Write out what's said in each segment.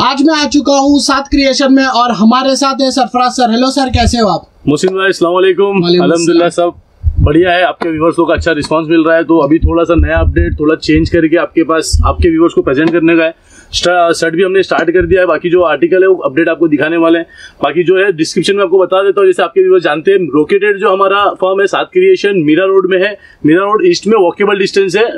आज मैं आ चुका हूँ सात क्रिएशन में और हमारे साथ है सरफराज सर। हेलो सर कैसे हो आप? मुस्लिम भाई वालेकुम। अल्हम्दुलिल्लाह सब बढ़िया है। आपके व्यूवर्स को अच्छा रिस्पांस मिल रहा है। तो अभी थोड़ा सा नया अपडेट थोड़ा चेंज करके आपके पास आपके व्यूवर्स को प्रेजेंट करने का है। शर्ट भी हमने स्टार्ट कर दिया है। बाकी जो आर्टिकल है वो अपडेट आपको दिखाने वाले हैं। बाकी जो है डिस्क्रिप्शन में आपको बता देता हूँ जैसे आपके व्यूवर्स जानते हैं रोकेटेड जो हमारा फर्म है सात क्रिएशन मीरा रोड में है। मीरा रोड ईस्ट में वॉकेबल डिस्टेंस है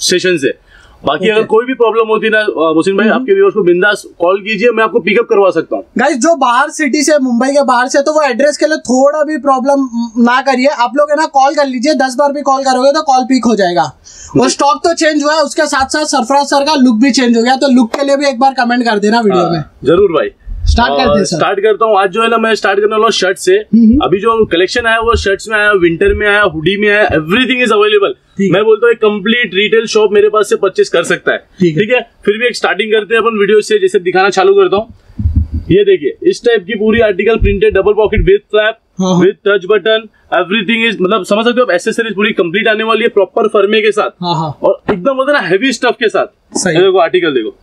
स्टेशन से। बाकी अगर कोई भी प्रॉब्लम होती ना मुस्लिम भाई आपके व्यूवर्स को बिंदास कॉल कीजिए मैं आपको पिकअप करवा सकता हूँ। गाइस जो बाहर सिटी से मुंबई के बाहर से तो वो एड्रेस के लिए थोड़ा भी प्रॉब्लम ना करिए। आप लोग है ना कॉल कर लीजिए। दस बार भी कॉल करोगे तो कॉल पिक हो जाएगा। वो स्टॉक तो चेंज हुआ है उसके साथ साथ सरफराज सर का लुक भी चेंज हो गया। तो लुक के लिए भी एक बार कमेंट कर देना वीडियो में। हाँ, ज़रूर भाई। स्टार्ट करते हैं स्टार्ट करता हूँ। आज जो है ना मैं स्टार्ट करने वाला शर्ट से। हम्म। अभी जो कलेक्शन आया वो शर्ट्स में आया विंटर में आया हुडी में आया एवरीथिंग इज़ अवेलेबल। मैं बोलता हूँ कंप्लीट कंप्लीट रिटेल शॉप मेरे पास से परचेस कर सकता है। ठीक है। फिर भी एक स्टार्टिंग करते हैं अपन वीडियो से जैसे दिखाना चालू करता हूँ। ये देखिए इस टाइप की पूरी article printed double pocket with flap. With touch button everything is मतलब समझ सकते हो एसेसरीज पूरी कंप्लीट आने वाली है प्रॉपर फर्मे के साथ। हाँ हाँ। और एकदम बोलते ना हैवी स्टफ़ के साथ। सही। देखो आर्टिकल देखो।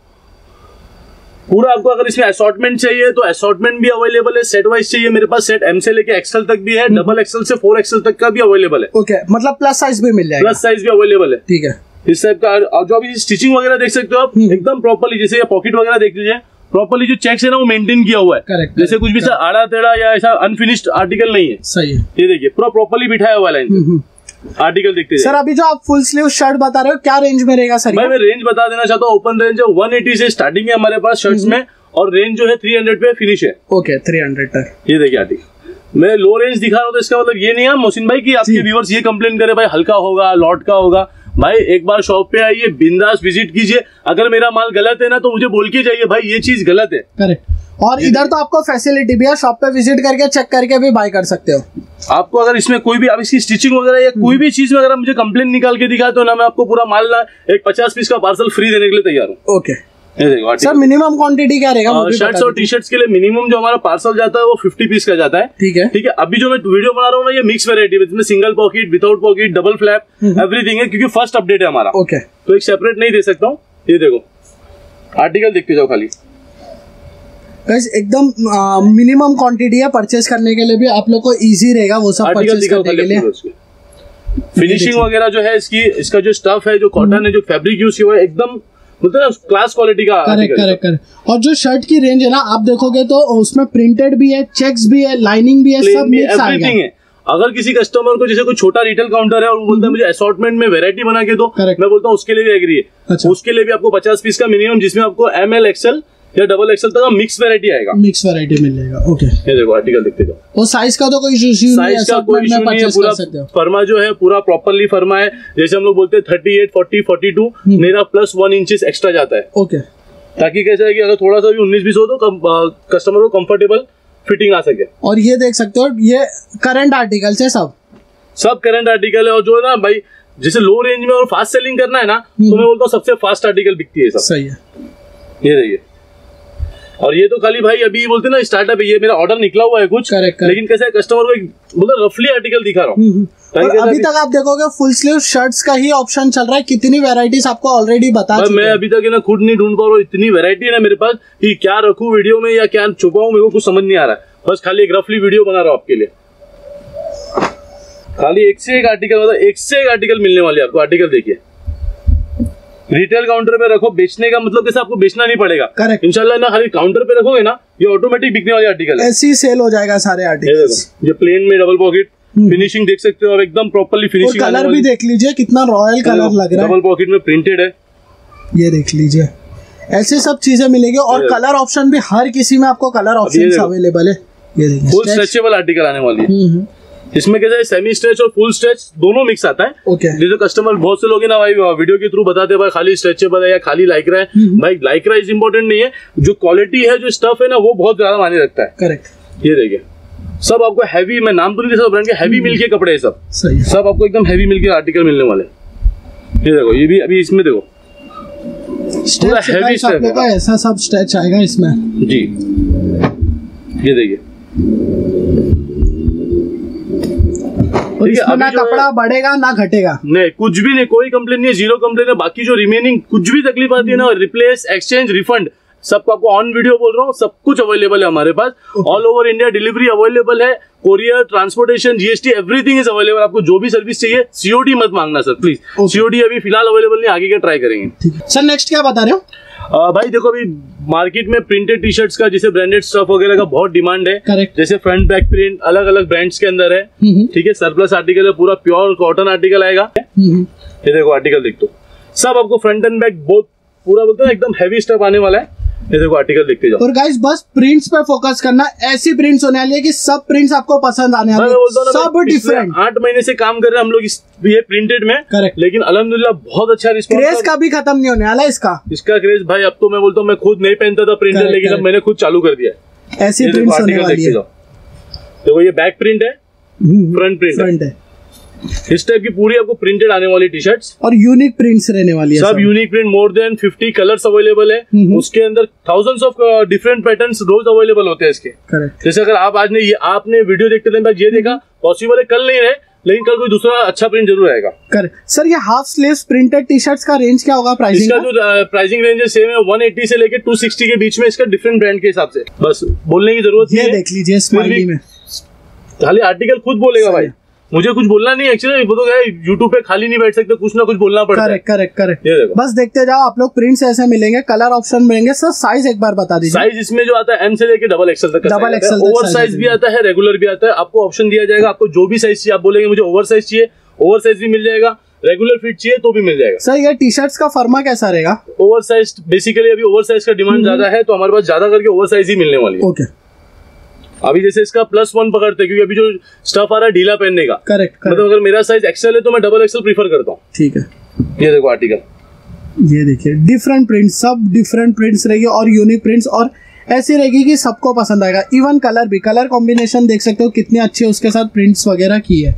पूरा आपको अगर इसमें असॉर्टमेंट चाहिए तो असॉर्टमेंट भी अवेलेबल है सेट वाइज चाहिए मेरे पास सेट एम से लेके एक्सएल तक भी है हम्म। डबल एक्सएल से फोर एक्सएल तक का भी अवेलेबल है। ओके okay, मतलब प्लस साइज़ भी मिल जाएगा। प्लस साइज़ भी अवेलेबल है। ठीक है। इस टाइप का और जो अभी स्टिचिंग वगैरह देख सकते हो आप हम्म। एकदम प्रॉपरली जैसे ये पॉकेट वगैरह देख लीजिए प्रॉपरली जो चेक्स है ना वो मेंटेन किया हुआ है। Correct, जैसे कुछ भी आड़ा टेढ़ा या ऐसा अनफिनिश्ड आर्टिकल नहीं है। सही है। ये देखिए पूरा प्रॉपरली बिठाया हुआ लाइन हम्म, हम्म। आर्टिकल देखते सर अभी जो आप फुल स्लीव शर्ट बता रहे हो क्या रेंज में रहेगा सर भाई मैं रेंज बता देना चाहता हूँ ओपन रेंज है 180 से स्टार्टिंग है हमारे पास शर्ट्स हम्म। में और रेंज जो है 300 पे फिनिश है। ओके थ्री हंड्रेड तक। ये देखिए आर्टिकल। मैं लो रेंज दिखा रहा हूँ तो इसका मतलब ये नहीं है मोहसिन भाई की आपके व्यूवर्स ये कंप्लेन करे भाई हल्का होगा लॉट का होगा। भाई एक बार शॉप पे आइए बिंदास विज़िट कीजिए। अगर मेरा माल गलत है ना तो मुझे बोल के जाइए भाई ये चीज़ गलत है। करेक्ट और इधर तो आपको फैसिलिटी भी है शॉप पे विज़िट करके चेक करके भी बाय कर सकते हो। आपको अगर इसमें कोई भी अब इसकी स्टिचिंग वगैरह या कोई भी चीज़ में अगर मुझे कंप्लेन निकाल के दिखाए तो ना मैं आपको पूरा माल ना एक पचास पीस का पार्सल फ्री देने के लिए तैयार हूँ। ओके सर मिनिमम क्वांटिटी क्या रहेगा? शर्ट्स और टी शर्ट्स के लिए मिनिमम जो हमारा पार्सल जाता है वो 50 पीस का जाता है। ठीक है। ठीक है अभी जो मैं वीडियो बना रहा हूँ ना ये मिक्स वेरायटी इसमें single pocket without pocket double flap. Everything है क्योंकि फ़र्स्ट अपडेट है हमारा। ओके तो एक सेपरेट नहीं दे सकता हूँ। ये देखो आर्टिकल देखते जाओ खाली। गाइस एकदम मिनिमम क्वांटिटी है परचेस करने के लिए भी आप लोग को इजी रहेगा वो सब परचेस करने के लिए। फिनिशिंग वगैरह जो है इसकी इसका जो स्टफ़ है जो कॉटन है जो फैब्रिक यूज़ हुआ है एकदम क्लास क्वालिटी का करेक्ट करेक्ट करेक्ट और जो शर्ट की रेंज है ना आप देखोगे तो उसमें प्रिंटेड भी है चेक्स भी है लाइनिंग भी है सब मिक्स आएगा एवरीथिंग है। अगर किसी कस्टमर को जैसे कोई छोटा रिटेल काउंटर है और वो बोलता है मुझे असॉर्टमेंट में वेरायटी बना के दो हम्म। मैं बोलता हूँ उसके लिए भी एग्री है। अच्छा। उसके लिए भी आपको पचास पीस का मिनिमम जिसमें आपको एम एल एक्सएल या डबल एक्सएल तक मिक्स वेरायटी आएगा। मिक्स वैरायटी मिल जाएगा ओके ये देखो आर्टिकल देखते जाओ। और साइज़ का तो कोई इशू नहीं है साइज़ का कोई इशू नहीं है पूरा फर्मा जो है पूरा प्रॉपरली फर्मा है। जैसे हम लोग बोलते हैं thirty eight forty forty two हम्म। मेरा प्लस वन इंचेस एक्स्ट्रा जाता है। ओके ताकि कैसा है कि अगर थोड़ा सा भी उन्नीस बीस हो तो कस्टमर को कंफर्टेबल फिटिंग आ सके। और ये देख सकते हो ये करंट आर्टिकल है सब। सब करंट आर्टिकल है और जो है ना भाई जैसे लो रेंज में और फास्ट सेलिंग करना है ना हम्म। तो मैं बोलता हूँ सबसे फास्ट आर्टिकल बिकती है सब। सही है। ये देखिए। और ये तो खाली भाई अभी बोलते ना स्टार्टअप ये मेरा ऑर्डर निकला हुआ है कुछ correct. लेकिन कैसे कस्टमर को एक मतलब रफली आर्टिकल दिखा रहा हूँ। हम्म, हम्म। और अभी तक आप देखोगे फुल स्लीव शर्ट्स का ही ऑप्शन चल रहा है कितनी वेराइटीज आपको ऑलरेडी बता चुके मैं अभी तक ना खुद नहीं ढूंढ पा रहा हूँ इतनी वैरायटी है ना मेरे पास कि क्या रखूँ वीडियो में या क्या छुपाऊं मेरे को कुछ समझ नहीं आ रहा है। बस खाली एक रफली वीडियो बना रहा हूँ आपके लिए। खाली एक से एक आर्टिकल मतलब एक से एक आर्टिकल मिलने वाली है आपको आर्टिकल देखिए। रिटेल काउंटर पे रखो बेचने का मतलब कैसे आपको बेचना नहीं पड़ेगा। Correct. इंशाल्लाह ना खाली काउंटर पे रखोगे ना ये ऑटोमेटिक बिकने वाले आर्टिकल है। ऐसे ही सेल हो जाएगा सारे देखो ये प्लेन में डबल पॉकेट फिनिशिंग देख सकते हो आप एकदम प्रॉपरली फिनिशिंग कलर भी देख लीजिए कितना रॉयल कलर लग रहा है। डबल पॉकेट में प्रिंटेड है। है ये देख लीजिए। ऐसे सब चीज़ें मिलेंगी और कलर ऑप्शन भी हर किसी में आपको कलर ऑप्शन अवेलेबल है। ये देखिए फुल स्ट्रेचेबल आर्टिकल आने वाली है। हम्म, हम्म, इसमें कैसा है सेमी स्ट्रेच और फुल स्ट्रेच दोनों मिक्स आता है। ओके जैसे कस्टमर बहुत से लोग हैं ना भाई वीडियो के थ्रू बताते हैं भाई खाली स्ट्रेचेबल है या खाली लाइक्रा है। हम्म। भाई लाइक्रा इज़ इंपॉर्टेंट नहीं है। जो क्वालिटी है जो स्टफ़ है ना वो बहुत ज़्यादा मायने रखता है। करेक्ट ये देखिए। सब आपको हैवी मैं नाम तो नहीं ब्रांड के हम्म। हैवी मिल के कपड़े हैं सब। सही सब आपको एकदम हैवी मिल के आर्टिकल मिलने वाले ये देखो ये भी अभी इसमें देखो। ऐसा सब स्ट्रेच आएगा इसमें। जी। ये देखिए। इसमें ना कपड़ा बढ़ेगा ना घटेगा। नहीं कुछ भी नहीं कोई कंप्लेन नहीं है ज़ीरो कंप्लेन है बाकी जो रिमेनिंग कुछ भी तकलीफ़ आती है ना रिप्लेस एक्सचेंज रिफंड सबको आपको ऑन वीडियो बोल रहा हूँ सब कुछ अवेलेबल है हमारे पास। All over India delivery available है courier transportation GST everything is available आपको जो भी सर्विस चाहिए सीओडी मत मांगना सर प्लीज़ सीओडी अभी फ़िलहाल अवेलेबल नहीं आगे का ट्राई करेंगे। सर नेक्स्ट क्या बता रहे हो? भाई देखो अभी मार्केट में प्रिंटेड टी शर्ट्स का जैसे ब्रांडेड स्टफ़ वगैरह का बहुत डिमांड है। करेक्ट जैसे फ्रंट बैक प्रिंट अलग अलग ब्रांड्स के अंदर है। ठीक है सरप्लस आर्टिकल है पूरा प्योर कॉटन आर्टिकल आएगा। ये देखो आर्टिकल देख। दो सब आपको फ्रंट एंड बैक बहुत पूरा बोलते हैं एकदम हैवी स्टफ़ आने वाला है। देखो आर्टिकल देखते जाओ। और गाइस बस प्रिंट्स पे फोकस करना। ऐसी प्रिंट्स होने वाली है कि सब प्रिंट्स आपको पसंद आने वाले सब डिफरेंट आठ महीने से काम कर रहे हैं हम लोग इस ये प्रिंटेड में। Correct. लेकिन अलहमदुल्ला बहुत अच्छा क्रेज रिस्पॉन्स कभी खत्म नहीं होने वाला इसका। इसका क्रेज भाई अब तो मैं बोलता हूँ मैं खुद नहीं पहनता था Correct, लेकिन अब मैंने खुद चालू कर दिया ऐसी प्रिंट्स होने वाली है। देखो ये बैक प्रिंट है फ्रंट प्रिंट फ्रंट है। इस टाइप की पूरी आपको प्रिंटेड आने वाली टी शर्ट और यूनिक प्रिंट्स रहने वाली है सब unique print more than 50 colours available है। उसके अंदर थाउजेंड्स ऑफ़ डिफरेंट पैटर्न्स रोज अवेलेबल होते हैं इसके। करेक्ट जैसे अगर आप आज ने ये आपने वीडियो देखते टाइम ये देखा पॉसिबल है कल नहीं रहे लेकिन कल कोई दूसरा अच्छा प्रिंट ज़रूर आएगा। करेक्ट सर ये half sleeves printed T shirts का रेंज क्या होगा प्राइसिंग इसका जो प्राइसिंग रेंज है सेम है 180 से लेके 260 के बीच में इसका डिफरेंट ब्रांड के हिसाब से। बस बोलने की ज़रूरत नहीं है। देख लीजिए में। खाली आर्टिकल खुद बोलेगा भाई। मुझे कुछ बोलना नहीं एक्चुअली वो तो क्या यूट्यूब पे खाली नहीं बैठ सकते कुछ ना कुछ बोलना पड़ता है। करेक्ट करेक्ट करेक्ट ये देखो। बस देखते जाओ आप लोग प्रिंट्स ऐसे मिलेंगे कलर ऑप्शन मिलेंगे सर साइज़ एक बार बता दीजिए। साइज़ इसमें जो आता है एम से लेके डबल एक्सएल तक XL तक ओवर साइज़ भी आता है रेगुलर भी आता है। आपको ऑप्शन दिया जाएगा आपको जो भी साइज़ चाहिए आप बोलेंगे मुझे ओवर साइज़ चाहिए। ओवर साइज़ भी मिल जाएगा रेगुलर फिट चाहिए तो भी मिल जाएगा। सर ये टी शर्ट्स का फर्मा कैसा रहेगा? ओवर साइज़ बेसिकली अभी ओवर साइज़ का हम्म। डिमांड ज़्यादा है तो हमारे पास ज़्यादा करके ओवर साइज़ ही मिलने वाली है। ओके अभी जैसे इसका प्लस वन पकड़ते हैं क्योंकि अभी जो स्टफ़ आ रहा है ढीला पहनने का। करेक्ट मतलब अगर मेरा साइज़ एक्सेल है तो मैं डबल एक्सेल प्रीफर करता हूँ। ठीक है। ये देखो आर्टिकल ये देखिए डिफरेंट प्रिंट सब डिफरेंट प्रिंट्स रहेगी और यूनिक प्रिंट्स और ऐसी रहेगी कि सबको पसंद आएगा। इवन कलर भी कलर कॉम्बिनेशन देख सकते हो कितने अच्छे उसके साथ प्रिंट्स वगैरह की है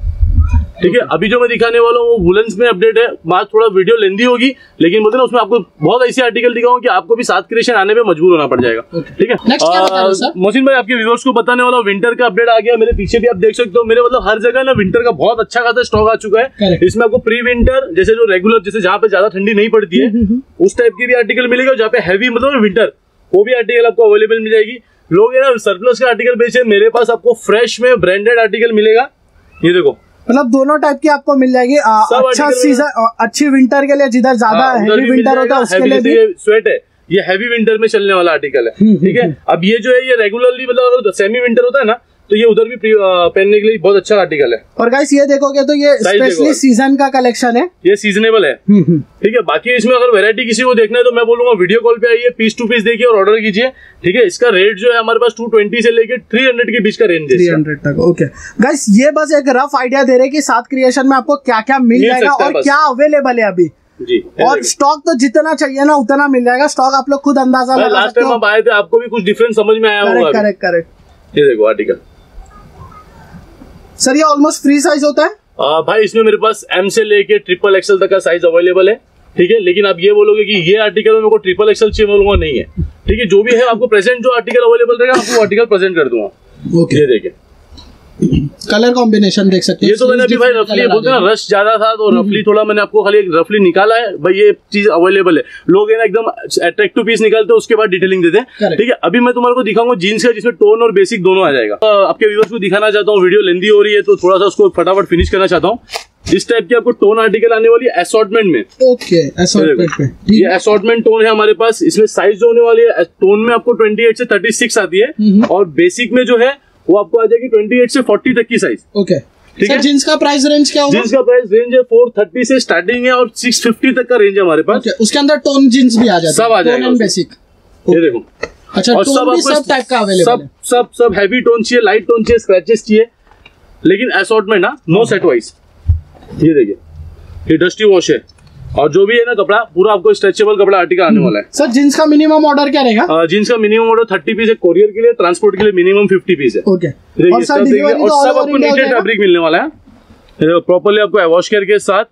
ठीक है अभी जो मैं दिखाने वाला हूँ वो वुलन्स में अपडेट है। बात थोड़ा वीडियो लेंदी होगी लेकिन बोलते ना उसमें आपको बहुत ऐसे आर्टिकल दिखाऊँ कि आपको भी सात क्रिएशन आने में मजबूर होना पड़ जाएगा। ठीक है? हो? मोहसिन भाई आपके व्यूअर्स को बताने वाला विंटर का अपडेट आ गया मेरे पीछे भी आप देख सकते हो मेरे मतलब हर जगह ना विंटर का बहुत अच्छा खासा स्टॉक आ चुका है। इसमें आपको प्री विंटर जैसे जो रेगुलर जैसे जहाँ पे ज़्यादा ठंडी नहीं पड़ती हम्म, है उस टाइप की भी आर्टिकल मिलेगा जहाँ पे हैवी मतलब विंटर वो भी आर्टिकल आपको अवेलेबल मिल जाएगी। लोग है ना सरप्लस का आर्टिकल बेचे मेरे पास आपको फ्रेश में ब्रांडेड आर्टिकल मिलेगा। ये देखो मतलब दोनों टाइप की आपको मिल जाएगी। आ, अच्छा सीज़न अच्छी विंटर के लिए जिधर ज़्यादा हाँ, हैवी विंटर होता है उसके लिए भी स्वेट है ये हैवी विंटर में चलने वाला आर्टिकल है हम्म, ठीक है? अब ये जो है ये रेगुलरली मतलब अगर सेमी विंटर होता है ना तो ये उधर भी पहनने के लिए बहुत अच्छा आर्टिकल है। और गाइस ये देखोगे तो ये स्पेशली सीज़न का कलेक्शन है। ये सीजनेबल है। हम्म, हम्म। ठीक है बाकी इसमें अगर वैरायटी किसी को देखना है तो मैं बोलूँगा वीडियो कॉल पे आइए पीस टू पीस देखिए और ऑर्डर कीजिए। ठीक है इसका रेट जो है हमारे पास 220 से लेके 300 के बीच का रेंज है थ्री। हंड्रेड तक ओके गाइस ये बस एक रफ आइडिया दे रहे की सात क्रिएशन में आपको क्या क्या मिल जाएगा और क्या अवेलेबल है अभी। जी और स्टॉक तो जितना चाहिए ना उतना मिल जाएगा। स्टॉक आप लोग खुद अंदाज़ा लगा लास्ट सकते टाइम हो। आप आए थे आपको भी कुछ डिफरेंस समझ में आया होगा करेक्ट करेक्ट ये देखो आर्टिकल सर ये ऑलमोस्ट फ्री साइज़ होता है? आ, भाई इसमें मेरे पास एम से लेके ट्रिपल एक्सएल तक का साइज़ अवेलेबल है ठीक है? लेकिन आप ये बोलोगे कि ये आर्टिकल में मेरे को ट्रिपल एक्सएल चाहिए बोलूँगा नहीं है ठीक है? जो भी है आपको प्रेजेंट जो आर्टिकल अवेलेबल रहेगा आपको आर्टिकल प्रेजेंट कर दूँगा। ओके ये देखिए। कलर कॉम्बिनेशन देख सकते ये तो मैंने अभी भाई रफली बोलते हैं ना रश ज़्यादा था तो रफली थोड़ा मैंने आपको खाली रफली निकाला है। भाई ये चीज़ अवेलेबल है। लोग है ना एकदम अट्रैक्टिव पीस निकालते हैं उसके बाद डिटेलिंग देते हैं। ठीक है अभी मैं तुम्हारे को दिखाऊँगा जीन्स का जिसमें टोन और बेसिक दोनों आ जाएगा। आपके व्यूअर्स को दिखाना चाहता हूँ वीडियो लेंदी हो रही है तो थोड़ा सा उसको फटाफट फिनिश करना चाहता हूँ। इस टाइप की आपको टोन आर्टिकल आने वाली है असॉर्टमेंट में। ओके असॉर्टमेंट ये असॉर्टमेंट टोन है हमारे पास। इसमें साइज़ जो होने वाली है टोन में आपको 28 से 36 आती है। हम्म। और बेसिक में जो है वो आपको आ जाएगी 28 से 40 तक की साइज़ ओके ठीक है? जींस का प्राइस रेंज क्या होगा? जींस का प्राइस रेंज है 430 से स्टार्टिंग है और 650 तक का रेंज है हमारे पास। ओके उसके अंदर टोन जींस भी आ जाता सब आ जाएगा। बेसिक ये देखो। अच्छा और सब भी आपको सब टाइप का अवेलेबल सब सब सब हैवी टोन चाहिए लाइट टोन चाहिए स्क्रैचेस चाहिए। लेकिन असॉर्टमेंट ना नो सेट वाइज ये देखिए ये डस्टी वॉश है। और जो भी है ना कपड़ा पूरा आपको स्ट्रेचेबल कपड़ा आर्टिकल आने वाला है। सर जींस का मिनिमम ऑर्डर क्या रहेगा? जींस का मिनिमम ऑर्डर थर्टी पीस है कोरियर के लिए ट्रांसपोर्ट के लिए मिनिमम फिफ्टी पीस है। ओके और सब तो सब आपको नीटेड फैब्रिक मिलने वाला है। प्रॉपरली आपको वॉश करके साथ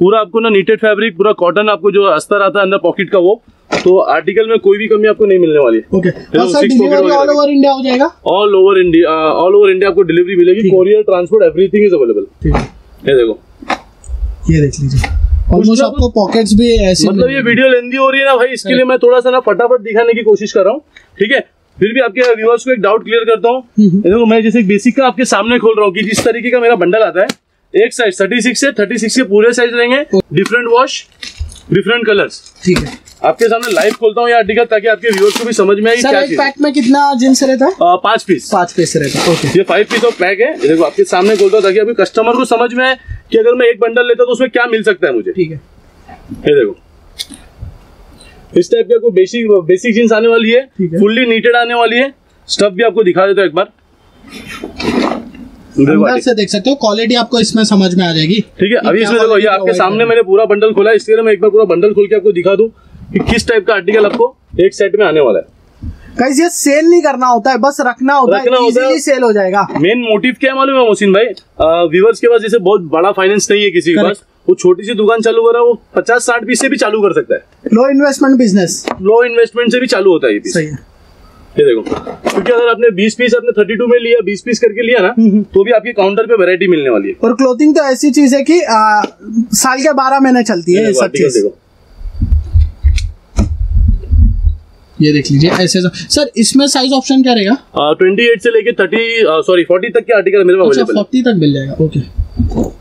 पूरा आपको ना नीटेड फैब्रिक पूरा कॉटन आपको जो अस्तर आता है अंदर पॉकेट का वो तो आर्टिकल में कोई भी कमी आपको नहीं मिलने वाली है। ऑल ओवर इंडिया हो जाएगा? All over India all over India आपको डिलीवरी मिलेगी courier transport everything is available ठीक है। ये देखो। ये देख लीजिए। ऑलमोस्ट आपको पॉकेट्स भी ऐसे मतलब ये वीडियो लेंदी हो रही है ना भाई इसके लिए मैं थोड़ा सा ना फटाफट दिखाने की कोशिश कर रहा हूँ ठीक है? फिर भी आपके व्यूअर्स को एक डाउट क्लियर करता हूँ। हम्म। देखो मैं जैसे बेसिक का आपके सामने खोल रहा हूँ कि जिस तरीके का मेरा बंडल आता है एक साइज़ थर्टी सिक्स है थर्टी सिक्स के पूरे साइज़ रहेंगे डिफरेंट वॉश डिफरेंट कलर्स ठीक है। आपके सामने लाइव खोलता हूँ ये आर्टिकल ताकि आपके व्यूअर्स को भी समझ में आए सर एक पैक में कितना जींस रहता है? पाँच पीस पाँच पीस रहता है ओके ये फाइव पीस ऑफ़ पैक है। देखो आपके सामने खोलता हूँ ताकि आपके कस्टमर को समझ में आए। कि अगर मैं एक बंडल लेता तो उसमें क्या मिल सकता है मुझे? ठीक है। ये देखो। इस टाइप की आपको बेसिक बेसिक जींस आने वाली है। फुल्ली नीटेड आने वाली है। स्टफ़ भी आपको दिखा देता हूँ एक बार। अंदर से देख सकते हो क्वालिटी आपको इसमें समझ में आ जाएगी। ठीक है अभी इसमें देखो ये आपके सामने मैंने पूरा बंडल खोला है इसलिए मैं एक बार पूरा बंडल खोल के आपको दिखा दूँ कि किस टाइप का आर्टिकल आपको एक सेट में आने वाला है। गाइस ये सेल नहीं करना होता है बस रखना होता रखना है होता है। इजीली सेल हो जाएगा। मेन मोटिव क्या मालूम है मोहसिन भाई? व्यूवर्स के पास जैसे बहुत बड़ा फाइनेंस नहीं है किसी के पास वो छोटी सी दुकान चालू कर रहा है वो पचास साठ पीस से भी चालू कर सकता है। Low investment business low investment से भी चालू होता है ये पीस सही है। ये देखो क्योंकि अगर आपने 20 पीस अपने 32 में लिया 20 पीस करके लिया ना हम्म, तो भी आपके काउंटर पे वैरायटी मिलने वाली है। और क्लोथिंग तो ऐसी चीज़ है कि आ, साल के बारह महीने चलती है ये सब चीज़। देखो। ये देख लीजिए ऐसे सर इसमें साइज़ ऑप्शन क्या रहेगा? ट्वेंटी एट से लेके थर्टी सॉरी फोर्टी तक के आर्टिकल मेरे पास अच्छा फोर्टी तक मिल जाएगा ओके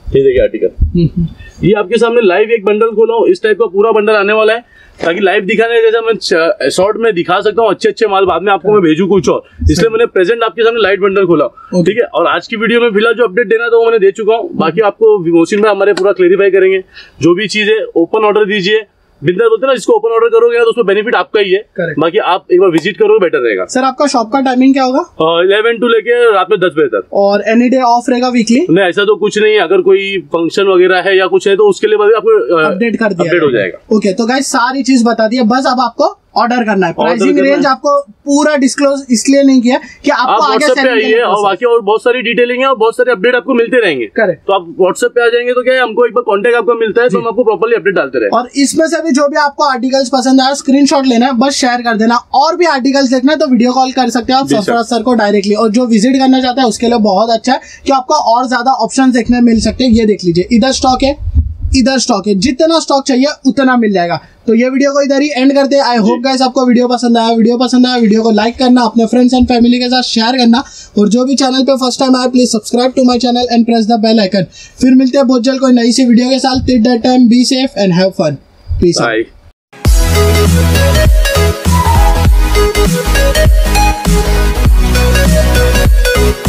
ये देखिए आर्टिकल हम्म, ये आपके सामने लाइव एक बंडल खोला हूँ इस टाइप का पूरा बंडल आने वाला है ताकि लाइव दिखाने जैसा मैं शॉर्ट में दिखा सकता हूँ अच्छे अच्छे माल बाद में आपको मैं भेजू कुछ और। इसलिए मैंने प्रेजेंट आपके सामने लाइट बंडल खोला। ठीक है और आज की वीडियो में फ़िलहाल जो अपडेट देना था वो मैंने दे चुका हूँ। बाकी आपको मोहसिन भाई हमारे पूरा क्लेरिफाई करेंगे। जो भी चीज़ है ओपन ऑर्डर दीजिए बिंदर बोलते ना जिसको ओपन ऑर्डर करोगे ना तो उसमें बेनिफिट आपका ही है। Correct. बाकी आप एक बार विज़िट करोगे बेटर रहेगा। सर आपका शॉप का टाइमिंग क्या होगा? इलेवन टू लेके रात में दस बजे तक। और एनी डे ऑफ़ रहेगा वीकली नहीं ऐसा तो कुछ नहीं अगर कोई फ़ंक्शन वगैरह है या कुछ है तो उसके लिए बस आपको अपडेट कर दिया अपडेट हो जाएगा। ओके तो गाय सारी चीज़ बता दी। बस अब आपको ऑर्डर करना है। प्राइसिंग रेंज आपको पूरा डिस्क्लोज इसलिए नहीं किया कि आपको आप आगे पे आइए और बाकी और बहुत सारी डिटेलिंग है और बहुत सारे अपडेट आपको मिलते रहेंगे। Correct. तो आप व्हाट्सएप पे आ जाएँगे तो क्या है हमको एक बार कांटेक्ट आपका मिलता है तो हम आपको प्रॉपर्ली अपडेट डालते रहे। और इसमें से भी जो भी आपको आर्टिकल्स पसंद आया स्क्रीनशॉट लेना है बस शेयर कर देना। और भी आर्टिकल्स देखना है तो वीडियो कॉल कर सकते हैं आप। सरफराज सर को डायरेक्टली और जो विज़िट करना चाहता है उसके लिए बहुत अच्छा है कि आपको और ज़्यादा ऑप्शन देखने मिल सकते हैं। ये देख लीजिए इधर स्टॉक है। इधर स्टॉक है। जितना स्टॉक चाहिए उतना मिल जाएगा। तो ये वीडियो को इधर ही एंड करते हैं। आई होप गाइस आपको वीडियो पसंद आया। वीडियो पसंद आया वीडियो को लाइक करना अपने फ्रेंड्स एंड फैमिली के साथ शेयर करना। और जो भी चैनल पे फ़र्स्ट टाइम आए please subscribe to my channel and press the bell icon फिर मिलते हैं बहुत जल्द कोई नई सी वीडियो के साथ। Till that time be safe and have fun peace you.